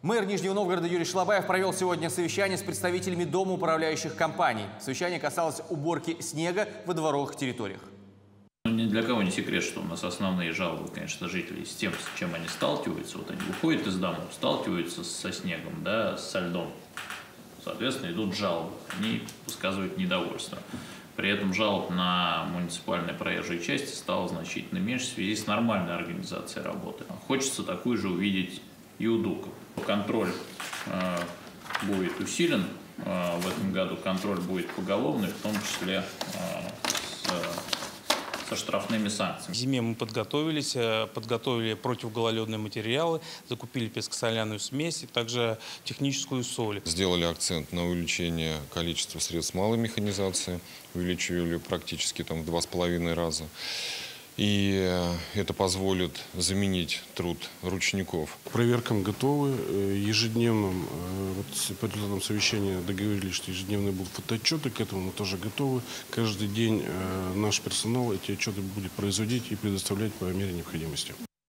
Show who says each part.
Speaker 1: Мэр Нижнего Новгорода Юрий Шлабаев провел сегодня совещание с представителями Дома управляющих компаний. Совещание касалось уборки снега во дворовых территориях.
Speaker 2: Ну, ни для кого не секрет, что у нас основные жалобы, конечно, жителей с тем, с чем они сталкиваются. Вот они выходят из домов, сталкиваются со снегом, да, со льдом. Соответственно, идут жалобы. Они высказывают недовольство. При этом жалоб на муниципальные проезжие части стало значительно меньше в связи с нормальной организацией работы. Хочется такую же увидеть и у ДУКов. Контроль э, будет усилен э, в этом году. Контроль будет поголовный, в том числе э, с, со штрафными санкциями.
Speaker 3: К зиме мы подготовились, подготовили противогололедные материалы, закупили пескосоляную смесь и также техническую соль.
Speaker 4: Сделали акцент на увеличение количества средств малой механизации, увеличили практически там в два с половиной раза. И э, это позволит заменить труд ручников.
Speaker 5: К проверкам готовы. Э, Ежедневным, э, вот по результатам совещания договорились, что ежедневные будут фотоотчеты, к этому мы тоже готовы. Каждый день наш персонал эти отчеты будет производить и предоставлять по мере необходимости.